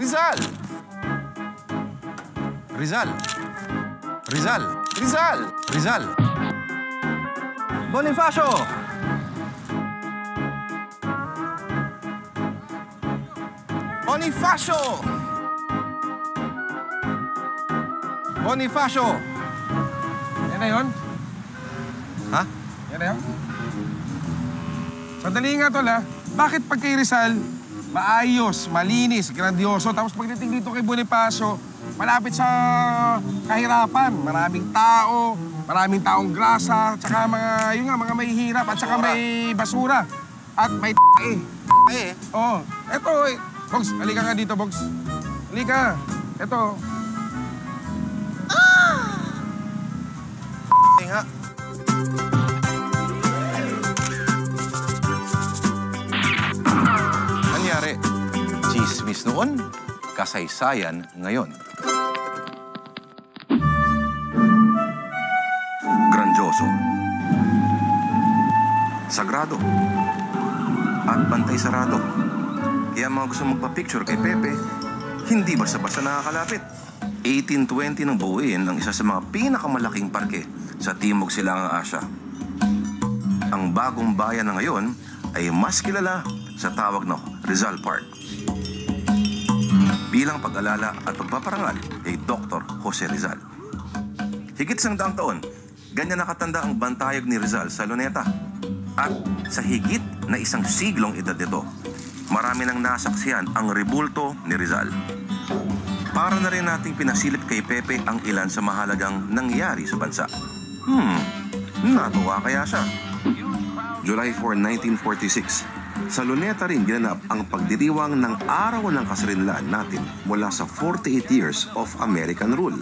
Rizal! Rizal! Rizal! Rizal! Rizal! Bonifacio! Bonifacio! Bonifacio! Yan na yun? Ha? Yan na yun? Sandali nga, tol, ha? Bakit pag kay Rizal, maayos, malinis, grandioso, tapos pagdating dito kay Bonifacio, malapit sa kahirapan, maraming tao, maraming taong grasa, tsaka mga, yun nga, mga may hirap, at tsaka may basura. At may eh. Eh, Oo. Eto, eh. Bogs, halika nga dito, Bogs. Halika. Eto. eh nga. Chismis noon, kasaysayan ngayon. Grandioso. Sagrado. At bantay sarado. Kaya mga gusto magpa-picture kay Pepe, hindi basta-basta nakakalapit. 1820 nang buuin ang isa sa mga pinakamalaking parke sa Timog Silangang Asya. Ang bagong bayan na ngayon ay mas kilala sa tawag na Rizal Park. Bilang pag-alala at pagpaparangal kay Dr. Jose Rizal. Higit sang daang taon, ganyan nakatanda ang bantayog ni Rizal sa Luneta. At sa higit na isang siglong edad nito, marami nang nasaksihan ang rebulto ni Rizal. Para na rin nating pinasilip kay Pepe ang ilan sa mahalagang nangyari sa bansa. Hmm, natuwa kaya siya. July 4, 1946. Sa Luneta rin ginanap ang pagdiriwang ng araw ng kasrinlaan natin mula sa 48 years of American rule.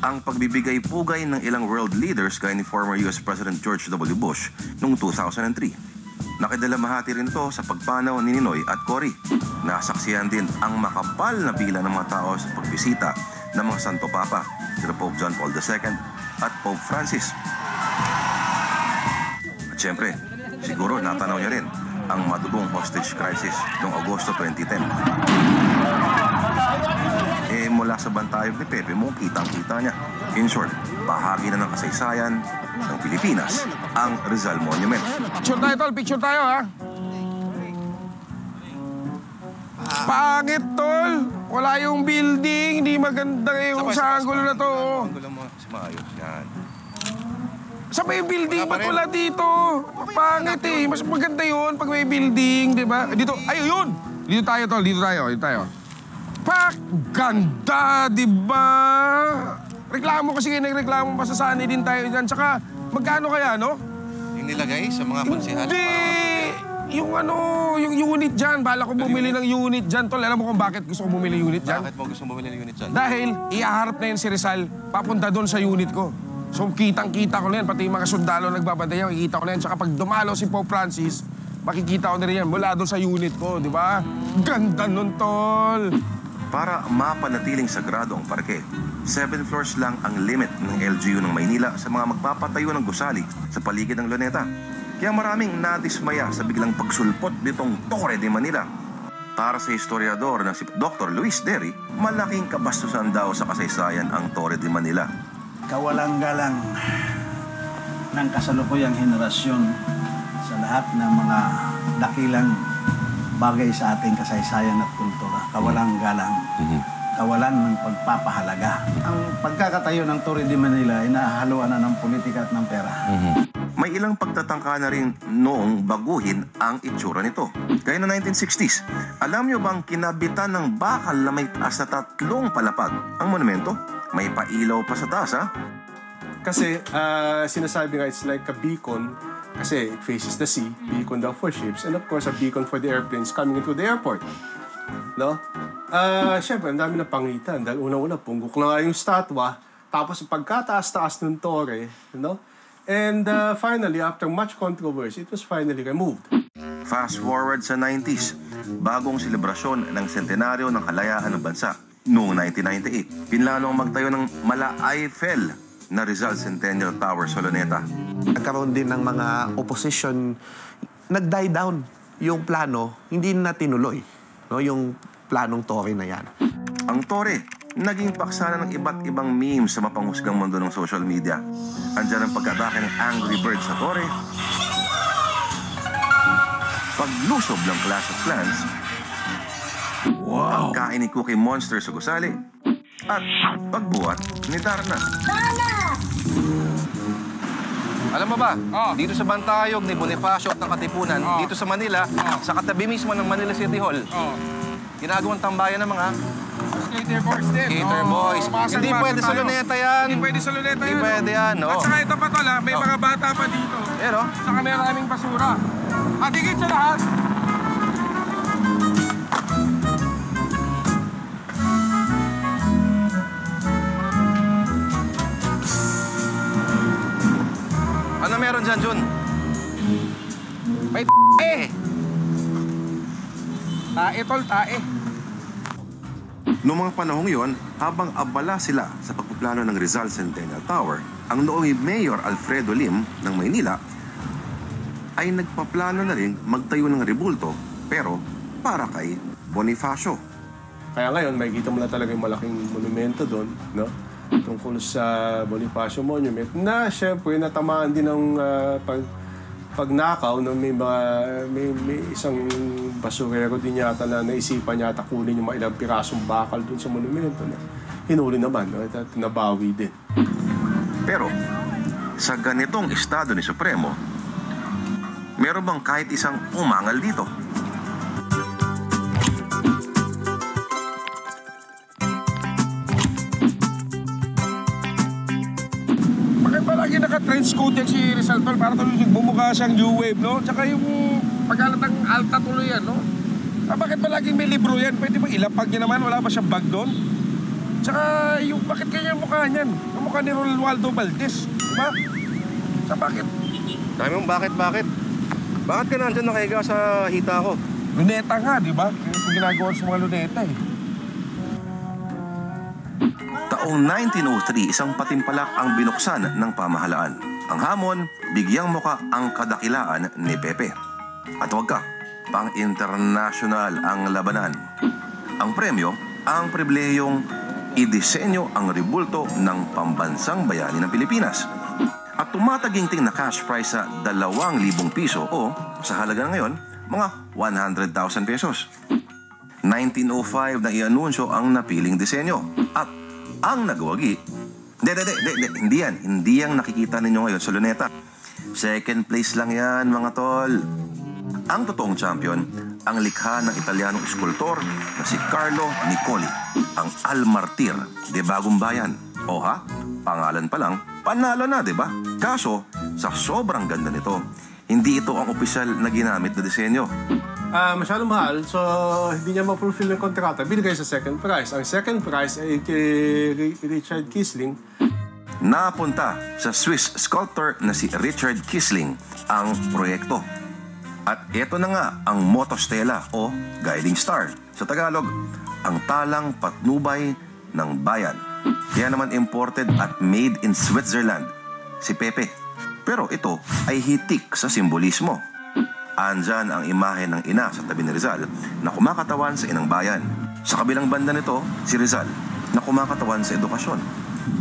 Ang pagbibigay pugay ng ilang world leaders gaya ni former US President George W. Bush noong 2003. Nakidalamahati rin ito sa pagpanaw ni Ninoy at Cory. Nasaksihan din ang makapal na pila ng mga tao sa pagbisita ng mga Santo Papa, sina Pope John Paul II at Pope Francis. At syempre, siguro natanaw niya rin ang madugong hostage crisis noong Agosto 2010. Eh, mula sa bantayog ni Pepe mo, kitang-kita niya. In short, bahagi na ng kasaysayan ng Pilipinas ang Rizal Monument. Picture tayo, tol. Picture tayo, ha? Pangit, tol. Wala yung building. Hindi maganda yung sa angulo na to. oh. Angulo mo, si Maayos ba yung building? Wala Ba't wala dito? Pangit eh. Mas maganda yun pag may building, di ba? Dito, ay, yun! Dito tayo, tol. Dito tayo. Dito tayo. Pak! Ganda, di ba? Reklamo kasi kayo nagreklamo. Masasanay din tayo dyan. Tsaka, magkano kaya, no? Yung nilagay sa mga konsehal. Hindi! Yung ano, yung unit dyan. Bala ko bumili ng unit dyan, tol. Alam mo kung bakit gusto ko bumili unit dyan? Bakit mo gusto bumili ng unit dyan? Dahil iaharap na yun si Rizal, papunta doon sa unit ko. So kitang-kita ko na yan, pati yung mga sundalo nagbabantay yan, makikita ko na yan. Tsaka pag dumalo si Pope Francis, makikita ko na rin yan mula doon sa unit ko, di ba? Ganda nun, tol! Para mapanatiling sagrado ang parke, seven floors lang ang limit ng LGU ng Maynila sa mga magpapatayo ng gusali sa paligid ng Luneta. Kaya maraming nadismaya sa biglang pagsulpot nitong Torre de Manila. Para sa historiador na si Dr. Luis Derry, malaking kabastusan daw sa kasaysayan ang Torre de Manila. Kawalang-galang ng kasalukuyang henerasyon sa lahat ng mga dakilang bagay sa ating kasaysayan at kultura. Kawalang-galang. Kawalan ng pagpapahalaga. Ang pagkakatayo ng Torre de Manila ay nahahaluan na ng politika at ng pera. May ilang pagtatangka na rin noong baguhin ang itsura nito. Gaya na 1960s, alam nyo bang kinabitan ng bakal na may taas na tatlong palapag ang monumento? May pailaw pa sa taas, ha? Kasi ah, sinasabi nga it's like a beacon kasi it faces the sea, beacon daw for ships, and of course a beacon for the airplanes coming into the airport. No? Ah, syempre, ang dami na pangitan dahil una-una punggok na nga yung statwa, tapos pagkataas-taas ng tore, no? And ah, finally, after much controversy, it was finally removed. Fast forward sa 90s, bagong selebrasyon ng sentenaryo ng kalayaan ng bansa noong 1998. Pinlanong magtayo ng Mala Eiffel na Rizal Centennial Tower sa Luneta. Nagkaroon din ng mga opposition. Nag-die down yung plano, hindi na tinuloy. no? Yung planong Tory na yan. Ang Tore, naging paksana ng iba't ibang memes sa mapanghusgang mundo ng social media. Andyan ang pagkatake ng Angry Bird sa Tore, paglusob ng Clash of Clans, pagkain ni Cookie Monster sa gusali, at pagbuhat ni Darna. Alam mo ba, Oh. dito sa Bantayog ni Bonifacio at ng Katipunan, Oh. dito sa Manila, sa katabi mismo ng Manila City Hall, Oh. ginagawang tambayan ng mga Skater boys din. Skater Oo, boys. masang Hindi pwede sa luneta yan. Hindi pwede sa luneta Hindi yan. pwede yan, At oo. saka ito pa tol, may Oh. mga bata pa dito. Pero, Saka may maraming basura. At higit sa lahat, Tae tol, tae. Noong mga panahong yon, habang abala sila sa pagpaplano ng Rizal Centennial Tower, ang noong Mayor Alfredo Lim ng Maynila ay nagpaplano na rin magtayo ng rebulto pero para kay Bonifacio. Kaya ngayon, makikita mo na talaga yung malaking monumento doon, no? Tungkol sa Bonifacio Monument na syempre natamaan din ng ah, pag pagnakaw no may mga may, may isang basurero din yata na naisipan yata kunin yung mga ilang pirasong bakal doon sa monumento na hinuli naman no? at nabawi din. Pero sa ganitong estado ni Supremo, meron bang kahit isang umangal dito? Yan si Rizal tol? Para tuloy bumukha siyang new wave, no? Tsaka yung pagkalat ng alta tuloy yan, no? Ah, bakit palaging may libro yan? Pwede ba ilapag niya naman? Wala ba siyang bag doon? Tsaka yung bakit kanya yung mukha niyan? Yung mukha ni Rolwaldo Valdez, di ba? Sa bakit? Sabi mo, bakit, bakit? Bakit ka nandyan nakahiga sa hita ko? Luneta nga, di ba? Yung yung ginagawa sa mga luneta eh. Taong 1903, isang patimpalak ang binuksan ng pamahalaan. Ang hamon, bigyang muka ang kadakilaan ni Pepe. At huwag ka, pang-international ang labanan. Ang premyo, ang pribilehiyong idisenyo ang rebulto ng pambansang bayani ng Pilipinas. At tumataginting na cash prize sa 2,000 piso o sa halaga ngayon, mga 100,000 pesos. 1905 na ianunsyo ang napiling disenyo. At ang nagwagi, hindi, hindi, hindi, hindi, yan. Hindi yan nakikita ninyo ngayon sa luneta. Second place lang yan, mga tol. Ang totoong champion, ang likha ng Italianong eskultor na si Carlo Nicoli, ang Almartir de Bagong Bayan. O ha, pangalan pa lang, panalo na, di ba? Kaso, sa sobrang ganda nito, hindi ito ang opisyal na ginamit na disenyo. Ah, masyadong mahal, so hindi niya ma-fulfill yung kontrata. Binigay sa second prize. Ang second prize ay kay Ri- Richard Kisling. napunta sa Swiss sculptor na si Richard Kisling ang proyekto. At ito na nga ang Motostela o Guiding Star. Sa Tagalog, ang talang patnubay ng bayan. Kaya naman imported at made in Switzerland si Pepe. Pero ito ay hitik sa simbolismo. Andyan ang imahe ng ina sa tabi ni Rizal na kumakatawan sa inang bayan. Sa kabilang banda nito, si Rizal na kumakatawan sa edukasyon.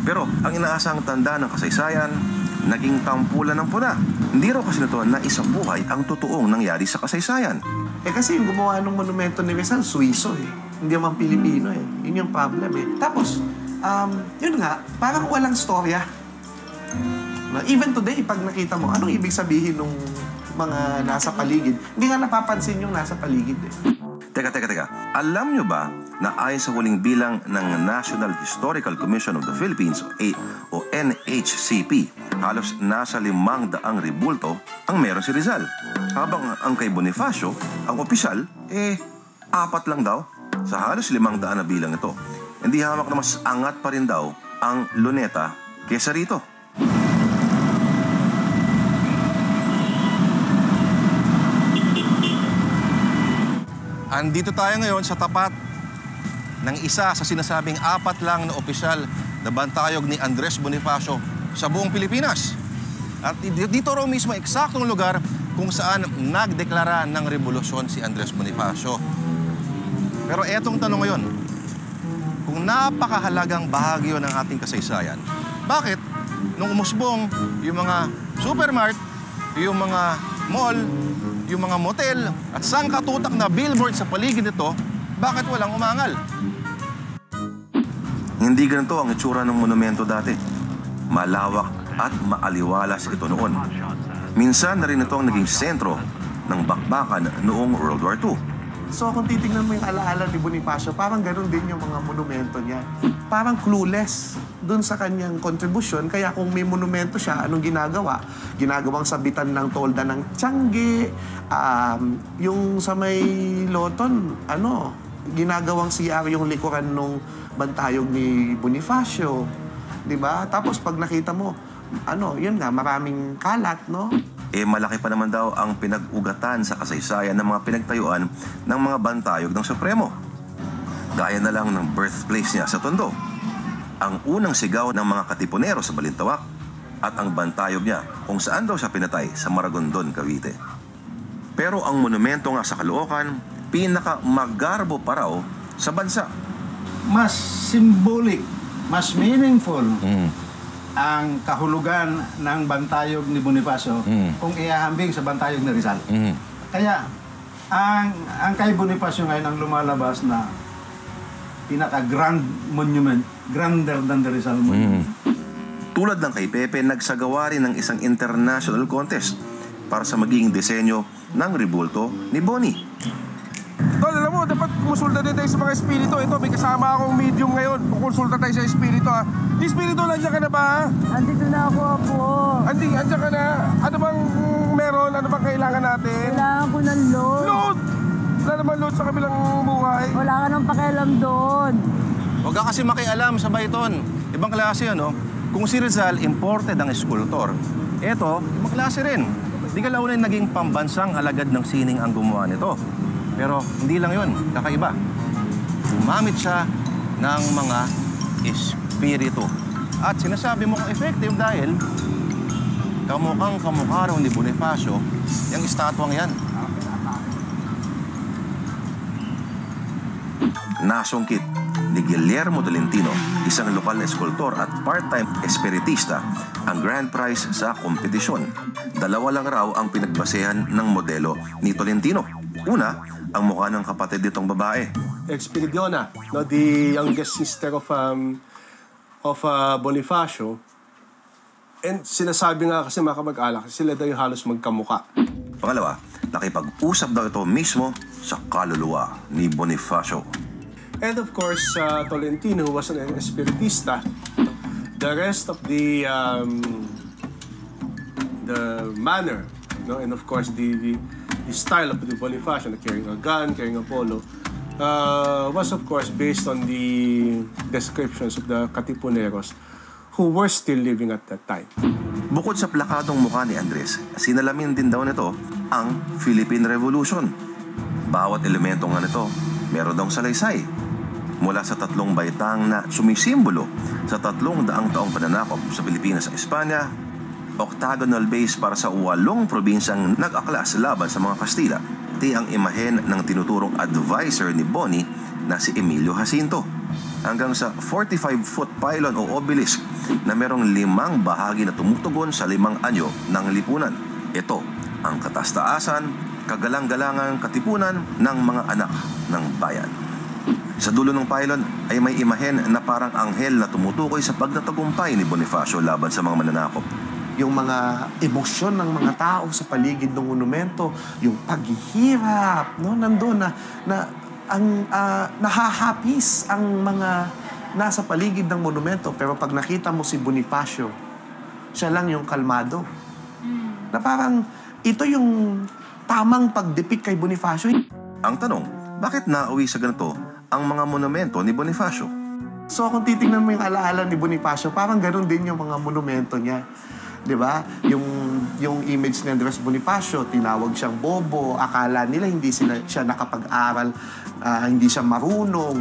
Pero ang inaasang tanda ng kasaysayan, naging tampulan ng puna. Hindi raw kasi nito na isang buhay ang totoong nangyari sa kasaysayan. Eh kasi yung gumawa ng monumento ni Rizal, Suiso eh. Hindi naman Pilipino eh. Yun yung problem eh. Tapos, um, yun nga, parang walang storya. Even today, pag nakita mo, anong ibig sabihin nung mga nasa paligid? Hindi nga napapansin yung nasa paligid eh. Teka, teka, teka. Alam nyo ba na ayon sa huling bilang ng National Historical Commission of the Philippines o, NHCP, halos nasa limang daang ribulto ang meron si Rizal. Habang ang kay Bonifacio, ang opisyal, eh, apat lang daw. Sa halos limang daan na bilang ito. Hindi hamak na mas angat pa rin daw ang luneta kesa rito. Andito tayo ngayon sa tapat ng isa sa sinasabing apat lang na opisyal na bantayog ni Andres Bonifacio sa buong Pilipinas. At di- dito raw mismo eksaktong lugar kung saan nagdeklara ng revolusyon si Andres Bonifacio. Pero etong tanong ngayon, kung napakahalagang bahagi yun ng ating kasaysayan, bakit nung umusbong yung mga supermart, yung mga mall, yung mga motel at sangkatutak na billboard sa paligid nito, bakit walang umangal? Hindi ganito ang itsura ng monumento dati. Malawak at maaliwalas ito noon. Minsan na rin ito ang naging sentro ng bakbakan noong World War II. So kung titingnan mo yung alaala ni Bonifacio, parang ganun din yung mga monumento niya. Parang clueless dun sa kanyang kontribusyon. Kaya kung may monumento siya, anong ginagawa? Ginagawang sabitan ng tolda ng Tiangge. Um, yung sa may Loton, ano, ginagawang CR yung likuran nung bantayog ni Bonifacio. Di ba? Tapos pag nakita mo, ano, yun nga, maraming kalat, no? Eh malaki pa naman daw ang pinag-ugatan sa kasaysayan ng mga pinagtayuan ng mga bantayog ng Supremo. Gaya na lang ng birthplace niya sa Tondo. Ang unang sigaw ng mga katipunero sa Balintawak at ang bantayog niya kung saan daw siya pinatay sa Maragondon, Cavite. Pero ang monumento nga sa Caloocan, pinaka magarbo pa raw sa bansa. Mas symbolic, mas meaningful ang kahulugan ng bantayog ni Bonifacio kung iahambing sa bantayog ni Rizal. Kaya, ang, ang kay Bonifacio ngayon ang lumalabas na pinaka-grand monument, grander than the Rizal monument. Tulad ng kay Pepe, nagsagawa rin ng isang international contest para sa magiging disenyo ng rebulto ni Bonnie. Kumonsulta din tayo sa mga espiritu. Ito, may kasama akong medium ngayon. Kukonsulta tayo sa espiritu, ha? Espiritu, nandiyan ka na ba, ha? Andito na ako, Apo. Andi, andyan ka na. Ano bang meron? Ano bang kailangan natin? Kailangan ko ng load. Load! Wala naman load sa kabilang buhay. Wala ka nang pakialam doon. Huwag ka kasi makialam sa Bayton. Ibang klase ano? Kung si Rizal imported ang eskultor, eto, ibang klase rin. Di ka launin naging pambansang alagad ng sining ang gumawa nito. Pero hindi lang yun, kakaiba. Gumamit siya ng mga espiritu. At sinasabi mo kung effective dahil kamukhang kamukha raw ni Bonifacio yung estatwang yan. Nasungkit ni Guillermo Tolentino, isang lokal na eskultor at part-time espiritista, ang grand prize sa kompetisyon. Dalawa lang raw ang pinagbasehan ng modelo ni Tolentino. Una, ang mukha ng kapatid nitong babae. Expediona, no, the youngest sister of um, of uh, Bonifacio. And sinasabi nga kasi mga kamag-alak, sila daw yung halos magkamuka. Pangalawa, nakipag-usap daw ito mismo sa kaluluwa ni Bonifacio. And of course, uh, Tolentino, who was an espiritista, the rest of the um, the manner, no, and of course the, the, the style of the Bonifacio, carrying a gun, carrying a polo, uh, was of course based on the descriptions of the Katipuneros who were still living at that time. Bukod sa plakadong mukha ni Andres, sinalamin din daw nito ang Philippine Revolution. Bawat elemento nga nito, meron daw salaysay. Mula sa tatlong baitang na sumisimbolo sa tatlong daang taong pananakop sa Pilipinas sa Espanya, octagonal base para sa walong probinsyang nag-aklas laban sa mga Kastila, pati ang imahen ng tinuturong advisor ni Bonnie na si Emilio Jacinto hanggang sa 45-foot pylon o obelisk na merong limang bahagi na tumutugon sa limang anyo ng lipunan. Ito ang katastaasan, kagalang-galangang katipunan ng mga anak ng bayan. Sa dulo ng pylon ay may imahen na parang anghel na tumutukoy sa pagtatagumpay ni Bonifacio laban sa mga mananakop. Yung mga emosyon ng mga tao sa paligid ng monumento, yung paghihirap, no, nandoon na, na ang ah, nahahapis ang mga nasa paligid ng monumento. Pero pag nakita mo si Bonifacio, siya lang yung kalmado. Na parang ito yung tamang pagdipik kay Bonifacio. Ang tanong, bakit nauwi sa ganito ang mga monumento ni Bonifacio? So kung titingnan mo yung alaala ni Bonifacio, parang ganun din yung mga monumento niya. 'Di ba? Yung yung image ni Andres Bonifacio, tinawag siyang bobo, akala nila hindi sila, siya nakapag-aral, ah, hindi siya marunong.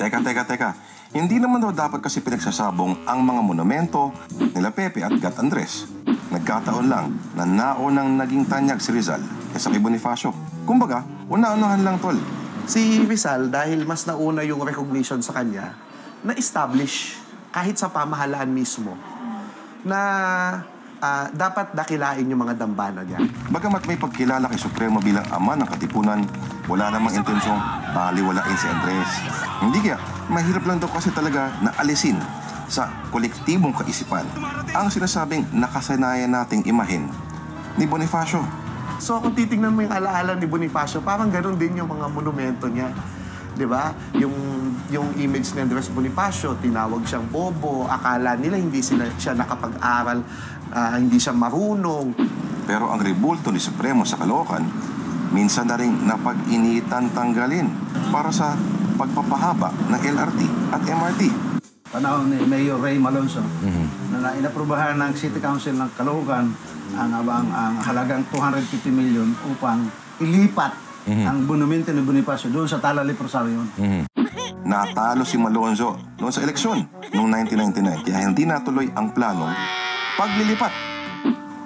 Teka, teka, teka. Hindi naman daw dapat kasi pinagsasabong ang mga monumento nila Pepe at Gat Andres. Nagkataon lang na naunang naging tanyag si Rizal kaysa kay Bonifacio. Kumbaga, una-unahan lang tol. Si Rizal, dahil mas nauna yung recognition sa kanya, na-establish kahit sa pamahalaan mismo na ah, dapat dakilain yung mga dambana niya. Bagamat may pagkilala kay Supremo bilang ama ng katipunan, wala namang intensyong baliwalain si Andres. Hindi kaya, mahirap lang daw kasi talaga na alisin sa kolektibong kaisipan ang sinasabing nakasanayan nating imahin ni Bonifacio. So kung titingnan mo yung alaala ni Bonifacio, parang ganun din yung mga monumento niya. 'Di ba? Yung yung image ni Andres Bonifacio, tinawag siyang bobo, akala nila hindi sila siya nakapag-aral, ah, hindi siya marunong. Pero ang rebulto ni Supremo sa Caloocan, minsan na rin napag-initan tanggalin para sa pagpapahaba ng LRT at MRT. Panahon ni Mayor Ray Malonzo na inaprubahan ng City Council ng Caloocan ang, ang, ang halagang 250 million upang ilipat ang monumento ni Bonifacio doon sa Talali Rosario. Natalo si Malonzo noon sa eleksyon noong 1999 kaya hindi natuloy ang planong paglilipat.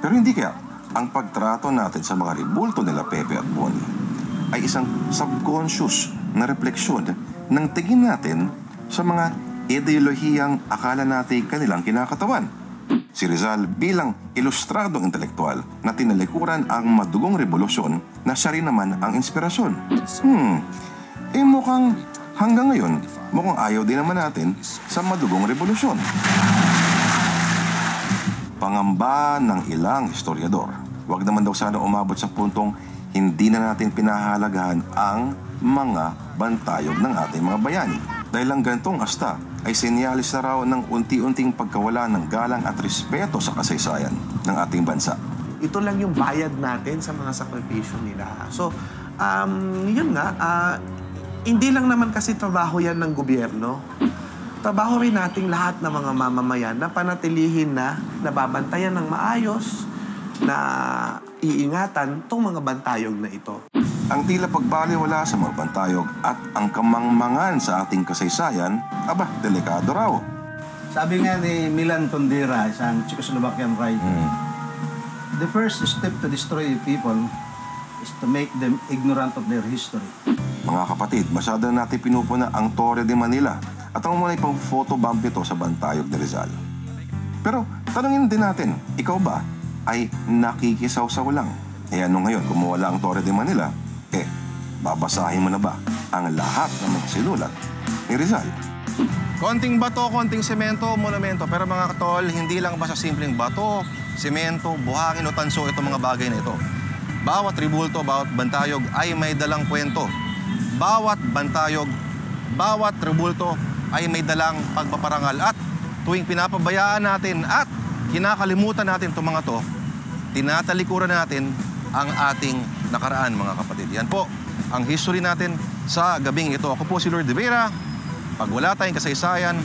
Pero hindi kaya ang pagtrato natin sa mga rebulto nila Pepe at Bonnie ay isang subconscious na refleksyon ng tingin natin sa mga ideolohiyang akala natin kanilang kinakatawan. Si Rizal bilang ilustradong intelektual na tinalikuran ang madugong revolusyon na siya rin naman ang inspirasyon. Hmm, eh mukhang hanggang ngayon, mukhang ayaw din naman natin sa madugong revolusyon. Pangamba ng ilang historiador. Huwag naman daw sana umabot sa puntong hindi na natin pinahalagahan ang mga bantayog ng ating mga bayani. Dahil ang gantong asta ay senyalis na raw ng unti-unting pagkawala ng galang at respeto sa kasaysayan ng ating bansa. Ito lang yung bayad natin sa mga sakripisyo nila. So, um, yun nga, ah, hindi lang naman kasi trabaho yan ng gobyerno. Trabaho rin nating lahat ng mga mamamayan na panatilihin na nababantayan ng maayos, na iingatan tong mga bantayog na ito. Ang tila pagbaliwala sa mga bantayog at ang kamangmangan sa ating kasaysayan, aba, delikado raw. Sabi nga ni Milan Kundera, isang Czechoslovakian writer, the first step to destroy people is to make them ignorant of their history. Mga kapatid, masyado na natin pinupuna ang Torre de Manila at ang muna pang photobomb ito sa Bantayog de Rizal. Pero tanungin din natin, ikaw ba ay nakikisawsaw lang? Eh ano ngayon, kung mawala ang Torre de Manila, eh, babasahin mo na ba ang lahat ng mga sinulat ni Rizal? Konting bato, konting semento, monumento. Pero mga katol, hindi lang basta simpleng bato, semento, buhangin o tanso itong mga bagay na ito. Bawat ribulto, bawat bantayog ay may dalang kwento. Bawat bantayog, bawat ribulto ay may dalang pagpaparangal. At tuwing pinapabayaan natin at kinakalimutan natin itong mga to, tinatalikuran natin ang ating nakaraan, mga kapatid. Yan po ang history natin sa gabing ito. Ako po si Lord de Vera. Pag wala tayong kasaysayan,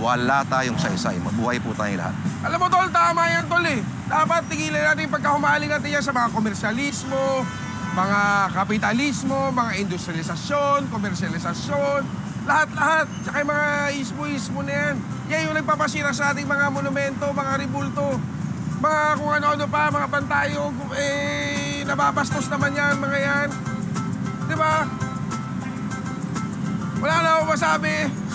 wala tayong saysay. Mabuhay po tayong lahat. Alam mo, Tol, tama yan, Tol, eh. Dapat tigilan natin yung pagkahumaling natin yan sa mga komersyalismo, mga kapitalismo, mga industrialisasyon, komersyalisasyon, lahat-lahat. Tsaka yung mga ismo-ismo na yan. Yan yung nagpapasira sa ating mga monumento, mga ribulto, mga kung ano-ano pa, mga pantayog, eh, nababastos naman yan, mga yan. Di ba? Wala na ako masabi.